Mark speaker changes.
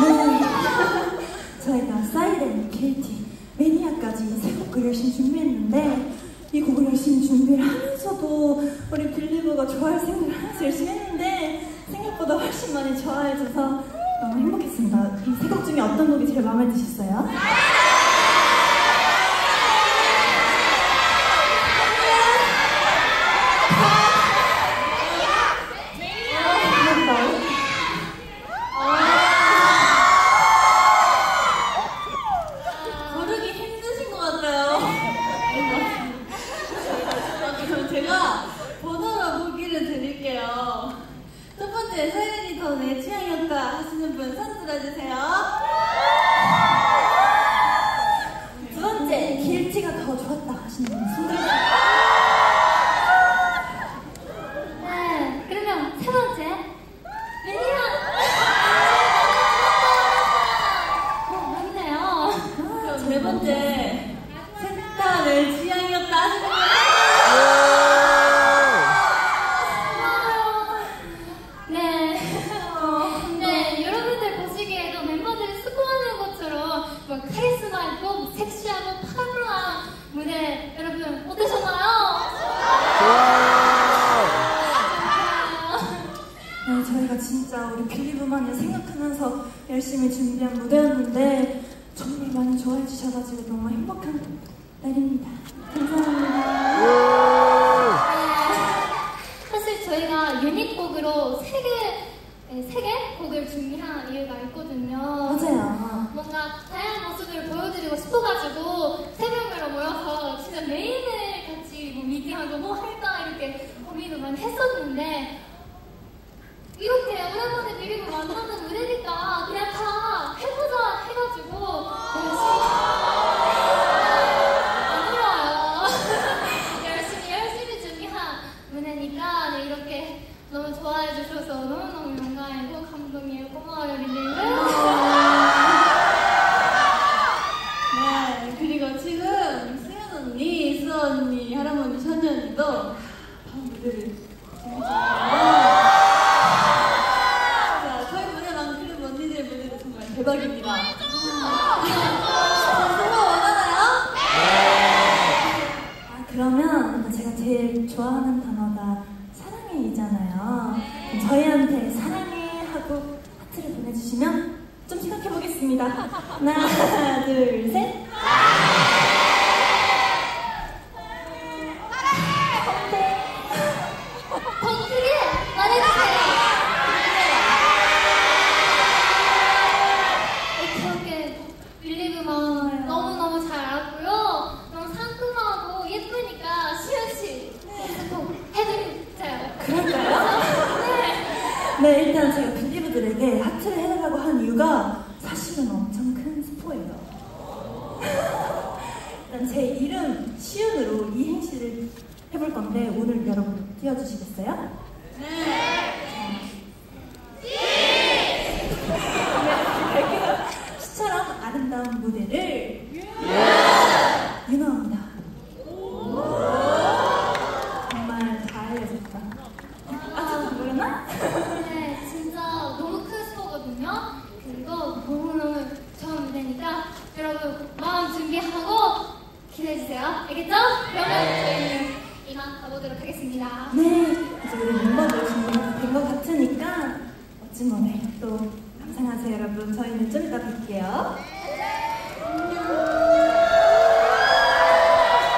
Speaker 1: 네. 저희가 사이렌, 케이티, 매니아까지 세 곡을 열심히 준비했는데 이 곡을 열심히 준비를 하면서도 우리 빌리버가 좋아할 생각을 하면서 열심히 했는데 생각보다 훨씬 많이 좋아해줘서 너무 행복했습니다. 이 세 곡 중에 어떤 곡이 제일 마음에 드셨어요?
Speaker 2: 더내 취향이었다 하시는 분 손 들어주세요. 두 번째,
Speaker 1: 길티가 더 좋았다 하시는 분 손 들어주세요.
Speaker 3: 네, 그러면 세 번째.
Speaker 1: 진짜 우리 빌리브만을 생각하면서 열심히 준비한 무대였는데 정말 많이 좋아해 주셔가지고 너무 행복한 날입니다. 감사합니다.
Speaker 3: 사실 저희가 유닛곡으로 세 개, 네, 세개 곡을 준비한 이유가 있거든요. 맞아요. 뭔가 다양한 모습을 보여드리고 싶어가지고 세 명으로 모여서 진짜 매일매일 같이 뭐 미팅하고 뭐 할까 이렇게 고민을 많이 했었는데 이렇게 오랜만에 미리고 만나는 무대니까 그냥 다 해보자 해가지고 열심히 안 들어와요. 열심히 열심히 준비한 무대니까 네, 이렇게 너무 좋아해 주셔서 너무너무 영광이고 감동이에요. 고마워요 리들들.
Speaker 2: 대박입니다. 정말 원하나요?
Speaker 1: 아, 그러면 제가 제일 좋아하는 단어가 사랑해이잖아요. 저희한테 사랑해 하고 하트를 보내주시면 좀 생각해 보겠습니다. 하나, 둘, 셋. 네. 네, 일단 제가 빌리브들에게 하트를 해달라고 한 이유가 사실은 엄청 큰 스포예요. 일단 제 이름 시윤으로 이행시를 해볼 건데 오늘 여러분 띄워주시겠어요?
Speaker 2: 네.
Speaker 1: 시처럼 아름다운 무대를 윤호합니다. 정말 다 알려줬다.
Speaker 3: 아,
Speaker 1: 모르나?
Speaker 3: 네, 진짜 너무 큰 스포거든요. 그리고 너무너무 좋은 무대니까 여러분 마음 기대해주세요. 알겠죠? 그러면 저희는 이만 가보도록 하겠습니다.
Speaker 1: 네, 이제 우리 멤버들 준비가 된것 같으니까 멋진 무대 또 감상하세요, 여러분. 저희는 좀 이따 뵐게요.